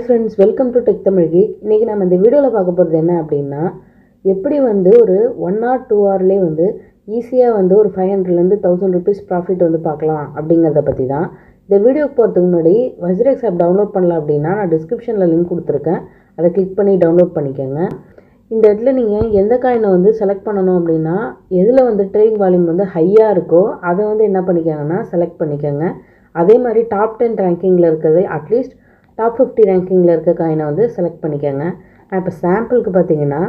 Friends welcome to tech Tamil geek இன்றைக்கி நம்ம இந்த வீடியோவில் பார்க்க போகிறது என்ன அப்படின்னா எப்படி வந்து ஒரு ஒன் ஆர் டூ ஹவர்லேயே வந்து ஈஸியாக வந்து ஒரு ஃபைவ் ஹண்ட்ரட்லேருந்து தௌசண்ட் ருபீஸ் ப்ராஃபிட் வந்து பார்க்கலாம் அப்படிங்கிறத பற்றி தான். இந்த வீடியோக்கு போகிறதுக்கு முன்னாடி வஜ்ரெக்ஸ் ஆப் டவுன்லோட் பண்ணல அப்படின்னா நான் டிஸ்கிரிப்ஷனில் லிங்க் கொடுத்துருக்கேன். அதை கிளிக் பண்ணி டவுன்லோட் பண்ணிக்கோங்க. இந்த இடத்துல நீங்கள் எந்த காயினை வந்து செலக்ட் பண்ணணும் அப்படின்னா எதில் வந்து ட்ரேடிங் வால்யூம் வந்து ஹையாக இருக்கோ அதை வந்து என்ன பண்ணிக்கோங்கன்னா செலக்ட் பண்ணிக்கோங்க. அதே மாதிரி டாப் டென் ரேங்கிங்கில் இருக்கிறது அட்லீஸ்ட் டாப் ஃபிஃப்டி ரேங்கிங்கில் இருக்க காயினை வந்து செலக்ட் பண்ணிக்கோங்க. நான் இப்போ சாம்பிளுக்கு பார்த்தீங்கன்னா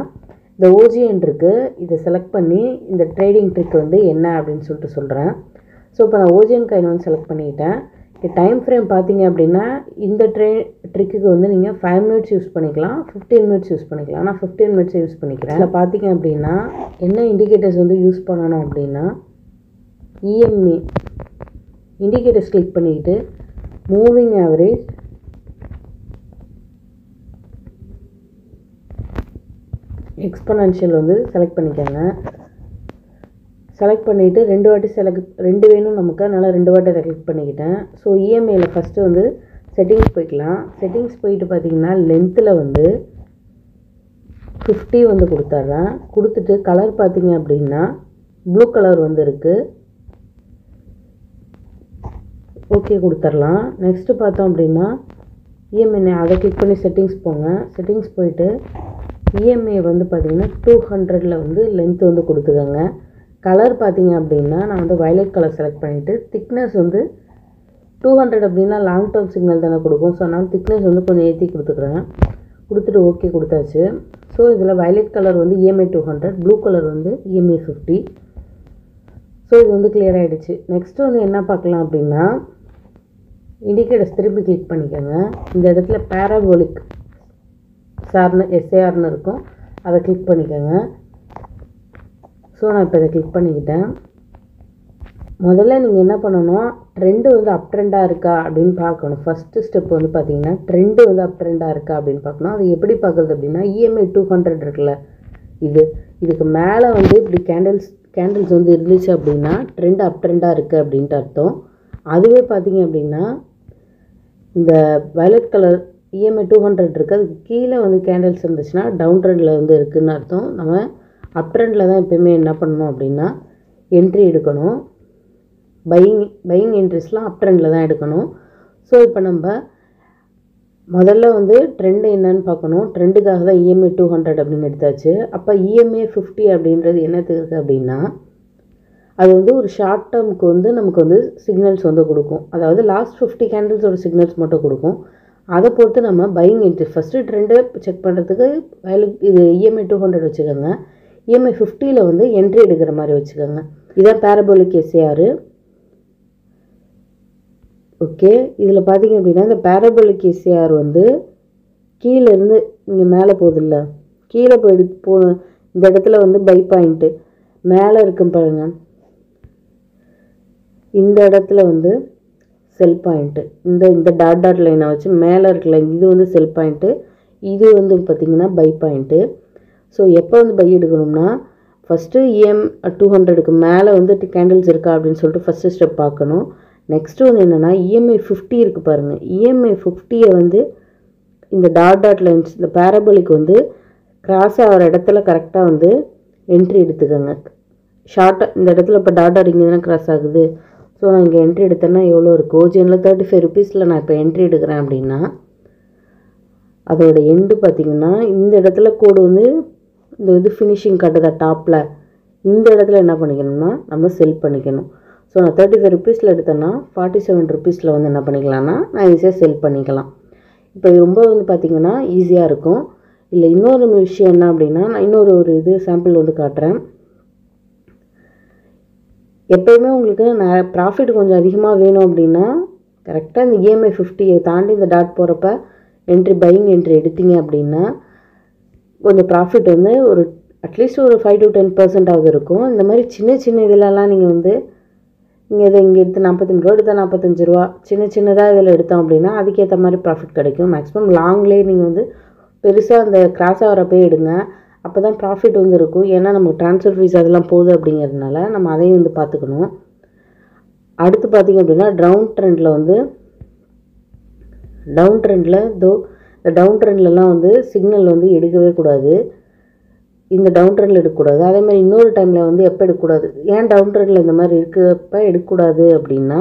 இந்த ஓஜிஎன் இருக்குது இதை செலக்ட் பண்ணி இந்த ட்ரேடிங் ட்ரிக் வந்து என்ன அப்படின்னு சொல்லிட்டு சொல்கிறேன் ஸோ இப்போ நான் ஓஜிஎன் காயின் வந்து செலக்ட் பண்ணிக்கிட்டேன் டைம் ஃப்ரேம் பார்த்தீங்க அப்படின்னா இந்த ட்ரே ட்ரிக்குக்கு வந்து நீங்கள் ஃபைவ் மினிட்ஸ் யூஸ் பண்ணிக்கலாம். ஃபிஃப்டீன் மினிட்ஸ் யூஸ் பண்ணிக்கலாம். நான் ஃபிஃப்டீன் மினிட்ஸ் யூஸ் பண்ணிக்கிறேன். இதில் பார்த்தீங்க அப்படின்னா என்ன இண்டிகேட்டர்ஸ் வந்து யூஸ் பண்ணணும் அப்படின்னா இஎம்இ இண்டிகேட்டர்ஸ் கிளிக் பண்ணிக்கிட்டு மூவிங் ஆவரேஜ் எக்ஸ்பனன்ஷியல் வந்து செலக்ட் பண்ணிக்கோங்க. செலக்ட் பண்ணிவிட்டு ரெண்டு வாட்டி செலக்ட் ரெண்டு வேணும் நமக்கு அதனால் ரெண்டு வாட்டி செலக்ட் பண்ணிக்கிட்டேன். ஸோ இஎம்ஐயில் ஃபஸ்ட்டு வந்து செட்டிங்ஸ் போய்க்கலாம். செட்டிங்ஸ் போயிட்டு பார்த்தீங்கன்னா லென்த்தில் வந்து ஃபிஃப்டி வந்து கொடுத்துட்றேன் கொடுத்துட்டு கலர் பார்த்தீங்க அப்படின்னா ப்ளூ கலர் வந்து இருக்குது ஓகே கொடுத்துர்லாம். நெக்ஸ்ட்டு பார்த்தோம் அப்படின்னா இஎம்ஐ அதை கிளிக் பண்ணி செட்டிங்ஸ் போங்க. செட்டிங்ஸ் போயிட்டு இஎம்ஐ வந்து பார்த்திங்கன்னா டூ ஹண்ட்ரடில் வந்து லென்த் வந்து கொடுத்துக்கோங்க கலர் பார்த்திங்க அப்படின்னா நான் வந்து வயலட் கலர் செலக்ட் பண்ணிவிட்டு திக்னஸ் வந்து டூ ஹண்ட்ரட் அப்படின்னா லாங் டேர்ம் சிக்னல் தானே கொடுக்கும். ஸோ நான் திக்னஸ் வந்து கொஞ்சம் ஏற்றி கொடுத்துக்குறேன். கொடுத்துட்டு ஓகே கொடுத்தாச்சு. ஸோ இதில் வயலட் கலர் வந்து EMI two hundred blue colour வந்து இஎம்ஐ ஃபிஃப்டி ஸோ இது வந்து கிளியர் ஆகிடுச்சு நெக்ஸ்ட்டு வந்து என்ன பார்க்கலாம் அப்படின்னா இண்டிகேட்டர்ஸ் திருப்பி கிளிக் பண்ணிக்கோங்க. இந்த இடத்துல பேராபோலிக் சார்னு எஸ்ஏஆர்னு இருக்கும். அதை கிளிக் பண்ணிக்கோங்க. ஸோ நான் இப்போ இதை கிளிக் பண்ணிக்கிட்டேன். முதல்ல நீங்கள் என்ன பண்ணணும்? ட்ரெண்டு வந்து அப் ட்ரெண்டாக இருக்கா அப்படின்னு பார்க்கணும். ஃபஸ்ட்டு ஸ்டெப் வந்து பார்த்தீங்கன்னா ட்ரெண்டு வந்து அப் ட்ரெண்டாக இருக்கா அப்படின்னு பார்க்கணும். அது எப்படி பார்க்குறது அப்படின்னா இஎம்ஐ டூ ஹண்ட்ரட் இருக்குல்ல. இது இதுக்கு மேலே வந்து இப்படி கேண்டில்ஸ் கேண்டில்ஸ் வந்து இருந்துச்சு அப்படின்னா ட்ரெண்ட் அப் ட்ரெண்டாக இருக்குது அப்படின்ட்டு அர்த்தம். அதுவே பார்த்தீங்க அப்படின்னா இந்த violet colour EMI two hundred இருக்குது. அதுக்கு கீழே வந்து கேண்டில்ஸ் இருந்துச்சுன்னா டவுன் ட்ரெண்டில் வந்து இருக்குதுன்னு அர்த்தம். நம்ம அப் ட்ரெண்டில் தான் எப்போயுமே என்ன பண்ணணும் அப்படின்னா என்ட்ரி எடுக்கணும். பையிங் பையிங் என்ட்ரிஸ்லாம் அப் ட்ரெண்டில் தான் எடுக்கணும். ஸோ இப்போ நம்ம முதல்ல வந்து ட்ரெண்டு என்னன்னு பார்க்கணும். ட்ரெண்டுக்காக தான் இஎம்ஐ டூ ஹண்ட்ரட் அப்படின்னு எடுத்தாச்சு. அப்போ இஎம்ஐ ஃபிஃப்டி அப்படின்றது என்னத்துக்கு அப்படின்னா அது வந்து ஒரு ஷார்ட் டேர்முக்கு வந்து நமக்கு வந்து சிக்னல்ஸ் வந்து கொடுக்கும். அதாவது லாஸ்ட் ஃபிஃப்டி கேண்டில்ஸோட சிக்னல்ஸ் மட்டும் கொடுக்கும். அதை பொறுத்து நம்ம பையிங் என்ட்ரி ஃபஸ்ட்டு ட்ரெண்டை செக் பண்ணுறதுக்கு இது இஎம்ஐ டூ ஹண்ட்ரட் வச்சுக்கோங்க. இஎம்ஐ ஃபிஃப்டியில் வந்து என்ட்ரி எடுக்கிற மாதிரி வச்சுக்கோங்க. இதான் பேரபோலிக் எஸ்ஏஆர் ஓகே இதில் பார்த்தீங்க அப்படின்னா இந்த பேரபோலிக் எஸ்ஏஆர் வந்து கீழேருந்து இங்கே மேலே போகுதில்ல. கீழே போய் போ இந்த இடத்துல வந்து பை பாயிண்ட்டு மேலே இருக்கும் பாருங்க. இந்த இடத்துல வந்து செல் பாயிண்ட்டு இந்த இந்த டாட் டாட் லைனை வச்சு மேலே இருக்கல இது வந்து செல் பாயிண்ட்டு இது வந்து பார்த்திங்கன்னா பை பாயிண்ட்டு ஸோ எப்போ வந்து பை எடுக்கணும்னா ஃபஸ்ட்டு இஎம் டூ ஹண்ட்ரடுக்கு மேலே வந்து கேண்டில்ஸ் இருக்கா அப்படின்னு சொல்லிட்டு ஃபஸ்ட்டு ஸ்டெப் பார்க்கணும். நெக்ஸ்ட்டு வந்து என்னென்னா இஎம்ஐ ஃபிஃப்டி இருக்குது பாருங்கள் இஎம்ஐ ஃபிஃப்டியை வந்து இந்த டாட் டாட் லைன்ஸ் இந்த பேரபலிக்கு வந்து கிராஸ் ஆகிற இடத்துல கரெக்டாக வந்து என்ட்ரி எடுத்துக்கோங்க. ஷார்ட்டாக இந்த இடத்துல இப்போ டாட் டாட் இங்கே தானே கிராஸ் ஆகுது. ஸோ நான் இங்கே என்ட்ரி எடுத்தேன்னா எவ்வளோ இருக்குது ஓஜியனில் தேர்ட்டி ஃபைவ் ருபீஸில் நான் இப்போ என்ட்ரி எடுக்கிறேன் அப்படின்னா அதோட எண்டு பார்த்திங்கன்னா இந்த இடத்துல கோடு வந்து இந்த இது ஃபினிஷிங் கட்டுதா டாப்பில் இந்த இடத்துல என்ன பண்ணிக்கணும்னா நம்ம செல் பண்ணிக்கணும். ஸோ நான் தேர்ட்டி ஃபைவ் ருபீஸில் எடுத்தேன்னா ஃபார்ட்டி செவன் ருபீஸில் வந்து என்ன பண்ணிக்கலாம்னா நான் ஈஸியாக செல் பண்ணிக்கலாம். இப்போ இது ரொம்ப வந்து பார்த்திங்கன்னா ஈஸியாக இருக்கும். இல்லை இன்னொரு விஷயம் என்ன அப்படின்னா நான் இன்னொரு ஒரு இது சாம்பிள் வந்து காட்டுறேன். எப்போயுமே உங்களுக்கு நான் ப்ராஃபிட் கொஞ்சம் அதிகமாக வேணும் அப்படின்னா கரெக்டாக இந்த இஎம்ஐ ஃபிஃப்டியை தாண்டி இந்த டாட் போகிறப்ப என்ட்ரி பையிங் என்ட்ரி எடுத்தீங்க அப்படின்னா கொஞ்சம் ப்ராஃபிட் வந்து ஒரு அட்லீஸ்ட் ஒரு ஃபைவ் டு டென் பர்சன்டாவது இருக்கும். இந்த மாதிரி சின்ன சின்ன இதிலலாம் நீங்கள் வந்து நீங்கள் இதை இங்கே எடுத்து நாற்பத்தஞ்சு ரூபா எடுத்தால் நாற்பத்தஞ்சு ரூபா சின்ன சின்னதாக இதில் எடுத்தோம் அப்படின்னா அதுக்கேற்ற மாதிரி ப்ராஃபிட் கிடைக்கும். மேக்ஸிமம் லாங்லேயே நீங்கள் வந்து பெருசாக அந்த கிராஸ் ஆகிறப்பே எடுங்க. அப்போ தான் ப்ராஃபிட் வந்து இருக்கும். ஏன்னா நமக்கு ட்ரான்ஸ்ஃபர் ஃபீஸ் அதெல்லாம் போகுது அப்படிங்கிறதுனால நம்ம அதையும் வந்து பார்த்துக்கணும். அடுத்து பார்த்திங்க அப்படின்னா டவுன் ட்ரெண்டில் வந்து டவுன் ட்ரெண்டில் தோ இந்த டவுன் ட்ரெண்ட்லலாம் வந்து சிக்னல் வந்து எடுக்கவே கூடாது. இந்த டவுன் ட்ரெண்டில் எடுக்கக்கூடாது. அதே மாதிரி இன்னொரு டைமில் வந்து எப்போ எடுக்கக்கூடாது? ஏன் டவுன் ட்ரெண்டில் இந்த மாதிரி இருக்கப்போ எடுக்கக்கூடாது அப்படின்னா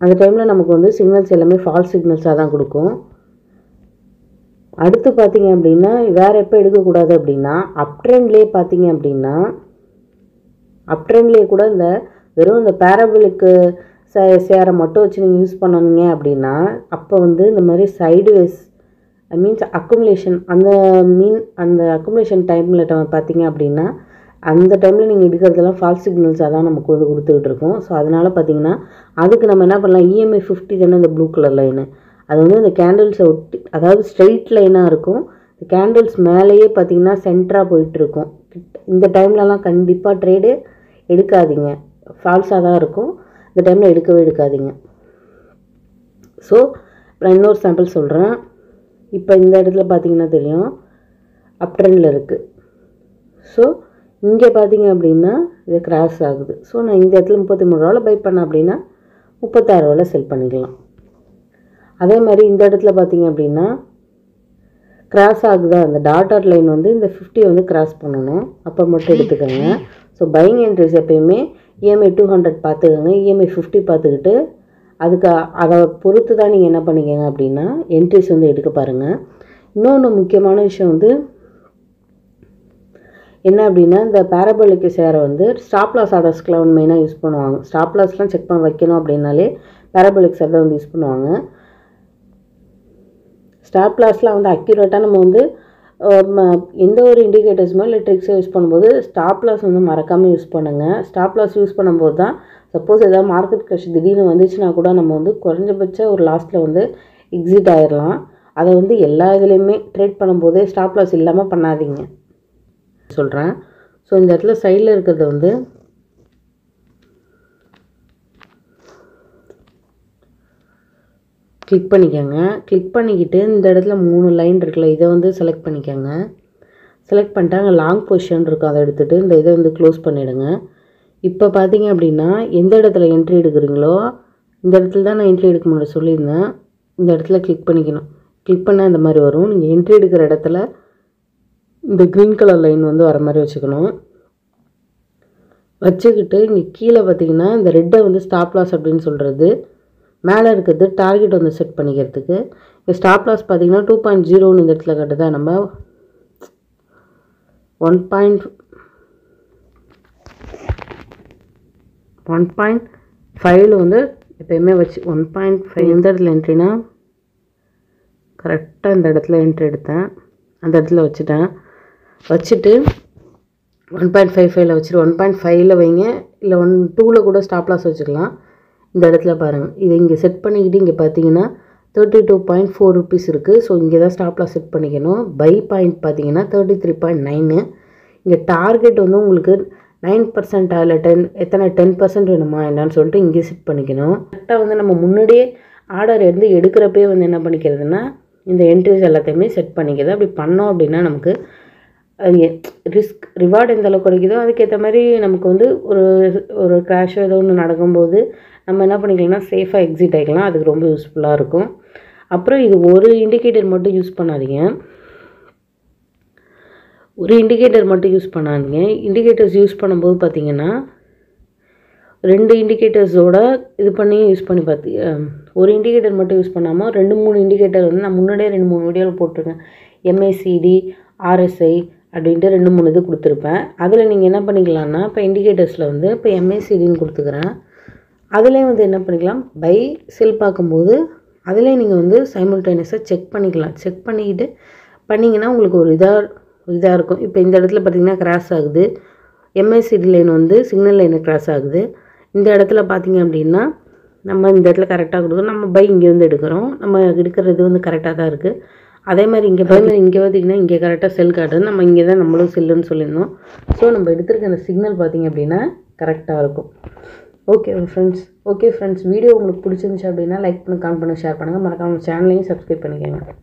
அந்த டைமில் நமக்கு வந்து சிக்னல்ஸ் எல்லாமே ஃபால்ஸ் சிக்னல்ஸாக தான் கொடுக்கும். அடுத்து பார்த்தீங்க அப்படின்னா வேறு எப்போ எடுக்கக்கூடாது அப்படின்னா அப்ட்ரெண்ட்லேயே பார்த்தீங்க அப்படின்னா அப் ட்ரெண்ட்லேயே கூட இந்த வெறும் இந்த பேரபிளுக்கு சே சேரை மட்டும் வச்சு நீங்கள் யூஸ் பண்ணணுங்க அப்படின்னா அப்போ வந்து இந்த மாதிரி சைடுவேஸ் ஐ மீன்ஸ் அக்குமுலேஷன் அந்த மீன் அந்த அக்குமுலேஷன் டைமில் பார்த்தீங்க அப்படின்னா அந்த டைமில் நீங்கள் எடுக்கிறதெல்லாம் ஃபால்ஸ் சிக்னல்ஸாக தான் நமக்கு வந்து கொடுத்துக்கிட்டு இருக்கோம். ஸோ அதனால் பார்த்தீங்கன்னா அதுக்கு நம்ம என்ன பண்ணலாம்? இஎம்ஐ ஃபிஃப்டி தானே இந்த ப்ளூ கலர் லைனு அது வந்து இந்த கேண்டில்ஸை ஒட்டி அதாவது ஸ்ட்ரெயிட் லைனாக இருக்கும். இந்த கேண்டில்ஸ் மேலேயே பார்த்தீங்கன்னா சென்டராக போயிட்டுருக்கும் இந்த டைம்லலாம் கண்டிப்பாக ட்ரேடு எடுக்காதீங்க. ஃபால்ஸாக தான் இருக்கும். இந்த டைமில் எடுக்கவே எடுக்காதீங்க. ஸோ நான் இன்னொரு சாம்பிள் சொல்கிறேன் இப்போ இந்த இடத்துல பார்த்தீங்கன்னா தெரியும். அப் ட்ரெண்டில் இருக்குது ஸோ இங்கே பார்த்தீங்க அப்படின்னா இது கிராஸ் ஆகுது. ஸோ நான் இந்த இடத்துல முப்பத்தி மூணு ரூபாவில் பை பண்ணேன் அப்படின்னா முப்பத்தாறு ரூபாவில் செல் பண்ணிக்கலாம். அதே மாதிரி இந்த இடத்துல பார்த்தீங்க அப்படின்னா கிராஸ் ஆகுதா? அந்த டாட் டாட் லைன் வந்து இந்த 50 வந்து கிராஸ் பண்ணணும். அப்போ மட்டும் எடுத்துக்கோங்க. ஸோ பையிங் என்ட்ரிஸ் எப்பயுமே இஎம்ஐ டூ ஹண்ட்ரட் பார்த்துக்கோங்க. இஎம்ஐ ஃபிஃப்டி பார்த்துக்கிட்டு அதுக்கு அதை பொறுத்து தான் நீங்கள் என்ன பண்ணிக்கங்க அப்படின்னா என்ட்ரிஸ் வந்து எடுக்க பாருங்கள் இன்னொன்று முக்கியமான விஷயம் வந்து என்ன அப்படின்னா இந்த பேரபோலிக்கு சேரை வந்து ஸ்டாப் லாஸ் ஆர்டர்ஸ்க்குலாம் வந்து மெயினாக யூஸ் பண்ணுவாங்க. ஸ்டாப் லாஸ்லாம் செக் பண்ண வைக்கணும் அப்படின்னாலே பேரபோலிக் சேர் தான் வந்து யூஸ் பண்ணுவாங்க. ஸ்டாப் லாஸ்லாம் வந்து அக்யூரேட்டாக நம்ம வந்து எந்த ஒரு இண்டிகேட்டர்ஸுமோ இல்லை ட்ரிக்ஸோ யூஸ் பண்ணும்போது ஸ்டாப் லாஸ் வந்து மறக்காமல் யூஸ் பண்ணுங்கள் ஸ்டாப் லாஸ் யூஸ் பண்ணும்போது தான் சப்போஸ் ஏதாவது மார்க்கெட் க்ரஷ் திடீர்னு வந்துச்சுன்னா கூட நம்ம வந்து குறைஞ்சபட்ச ஒரு லாஸ்ட்டில் வந்து எக்ஸிட் ஆயிடலாம் அதை வந்து எல்லா இதுலேயுமே ட்ரேட் பண்ணும்போதே ஸ்டாப் லாஸ் இல்லாமல் பண்ணாதீங்க. சொல்கிறேன் ஸோ இந்த இடத்துல சைடில் இருக்கிறது வந்து கிளிக் பண்ணிக்கோங்க. கிளிக் பண்ணிக்கிட்டு இந்த இடத்துல மூணு லைன் இருக்குல்ல இதை வந்து செலக்ட் பண்ணிக்கோங்க. செலக்ட் பண்ணிட்டு அங்கே லாங் பொசிஷன் இருக்கும். அதை எடுத்துகிட்டு இந்த இதை வந்து க்ளோஸ் பண்ணிவிடுங்க இப்போ பார்த்தீங்க அப்படின்னா எந்த இடத்துல என்ட்ரி எடுக்கிறீங்களோ இந்த இடத்துல தான் நான் என்ட்ரி எடுக்க முடியும் சொல்லியிருந்தேன். இந்த இடத்துல கிளிக் பண்ணிக்கணும். கிளிக் பண்ணால் இந்த மாதிரி வரும். நீங்கள் என்ட்ரி எடுக்கிற இடத்துல இந்த க்ரீன் கலர் லைன் வந்து வர மாதிரி வச்சுக்கணும். வச்சுக்கிட்டு இங்கே கீழே பார்த்தீங்கன்னா இந்த ரெட்டை வந்து ஸ்டாப் லாஸ் அப்படின்னு சொல்கிறது மேலே இருக்கிறது டார்கெட் வந்து செட் பண்ணிக்கிறதுக்கு. இங்கே ஸ்டாப் லாஸ் பார்த்தீங்கன்னா டூ பாயிண்ட் ஜீரோன்னு இந்த இடத்துல கட்டுதா நம்ம? ஒன் பாயிண்ட் ஒன் பாயிண்ட் ஃபைவ்ல வந்து எப்பயுமே வச்சு ஒன் பாயிண்ட் ஃபைவ் எந்த இடத்துல என்ட்ரினா கரெக்டாக இந்த இடத்துல என்ட்ரி எடுத்தேன். அந்த இடத்துல வச்சுட்டேன். வச்சுட்டு ஒன் பாயிண்ட் ஃபைவ் ஃபைவ்ல வச்சுட்டு ஒன் பாயிண்ட் ஃபைவ்ல வைங்க. இல்லை ஒன் டூவில் கூட ஸ்டாப் லாஸ் வச்சுக்கலாம். இந்த இடத்துல பாருங்கள் இதை இங்கே செட் பண்ணிக்கிட்டு இங்கே பார்த்தீங்கன்னா thirty two point four rupees இருக்குது ஸோ இங்கே தான் ஸ்டாப்லாம் செட் பண்ணிக்கணும். பை பாயிண்ட் பார்த்தீங்கன்னா தேர்ட்டி த்ரீ பாயிண்ட் நைனு இங்கே டார்கெட் வந்து உங்களுக்கு நைன் பர்சன்ட் இல்லை டென் எத்தனை டென் பர்சன்ட் வேணுமா என்னன்னு சொல்லிட்டு இங்கே செட் பண்ணிக்கணும். கரெக்டாக வந்து நம்ம முன்னாடியே ஆர்டர் எடுத்து எடுக்கிறப்பே வந்து என்ன பண்ணிக்கிறதுனா இந்த என்ட்ரிஸ் எல்லாத்தையுமே செட் பண்ணிக்கிறது. அப்படி பண்ணோம் அப்படின்னா நமக்கு அது ரிஸ்க் ரிவார்டு எந்த அளவுக்கு கிடைக்குதோ அதுக்கேற்ற மாதிரி நமக்கு வந்து ஒரு ஒரு கிராஷோ ஏதோ ஒன்று நடக்கும்போது நம்ம என்ன பண்ணிக்கலாம்னா சேஃபாக எக்ஸிட் ஆகிக்கலாம் அதுக்கு ரொம்ப யூஸ்ஃபுல்லாக இருக்கும். அப்புறம் இது ஒரு இண்டிகேட்டர் மட்டும் யூஸ் பண்ணாதீங்க. ஒரு இண்டிகேட்டர் மட்டும் யூஸ் பண்ணாதீங்க. இண்டிகேட்டர்ஸ் யூஸ் பண்ணும்போது பார்த்தீங்கன்னா ரெண்டு இண்டிகேட்டர்ஸோட இது பண்ணி யூஸ் பண்ணி பார்த்து ஒரு இண்டிகேட்டர் மட்டும் யூஸ் பண்ணாமல் ரெண்டு மூணு இண்டிகேட்டர் வந்து நான் முன்னாடியே ரெண்டு மூணு வீடியோவில் போட்டிருக்கேன். எம்ஏசிடி ஆர்எஸ்ஐ அப்படின்ட்டு ரெண்டு மூணு இது கொடுத்துருப்பேன். அதில் நீங்கள் என்ன பண்ணிக்கலாம்னா இப்போ இண்டிகேட்டர்ஸில் வந்து இப்போ எம்ஏசிடின்னு கொடுத்துக்கிறேன். அதுலேயும் வந்து என்ன பண்ணிக்கலாம் பை செல் பார்க்கும்போது அதிலே நீங்கள் வந்து சைமல்டேனியஸாக செக் பண்ணிக்கலாம். செக் பண்ணிக்கிட்டு பண்ணிங்கன்னா உங்களுக்கு ஒரு இதாக இதாக இருக்கும். இப்போ இந்த இடத்துல பார்த்தீங்கன்னா கிராஸ் ஆகுது. எம்ஏசிடி லைன் வந்து சிக்னல் லைனு கிராஸ் ஆகுது. இந்த இடத்துல பார்த்தீங்க அப்படின்னா நம்ம இந்த இடத்துல கரெக்டாக கொடுக்குறோம். நம்ம பை இங்கேருந்து எடுக்கிறோம். நம்ம எடுக்கிறது வந்து கரெக்டாக தான் இருக்குது அதே மாதிரி இங்கே பார்த்தீங்கன்னா இங்கே பார்த்தீங்கன்னா இங்கே கரெக்டாக செல் காட்டுது. நம்ம இங்கே தான் நம்மளும் செல்லுன்னு சொல்லியிருந்தோம். ஸோ நம்ம எடுத்திருக்க அந்த சிக்னல் பார்த்தீங்க அப்படின்னா கரெக்டாக இருக்கும். Okay friends okay friends video உங்களுக்கு பிடிச்சிருந்துச்சு அப்படின்னா லைக் பண்ணி கமெண்ட் பண்ணி ஷேர் பண்ணுங்கள் மறக்காம சேனலையும் சப்ஸ்கிரைப் பண்ணிக்கோங்க.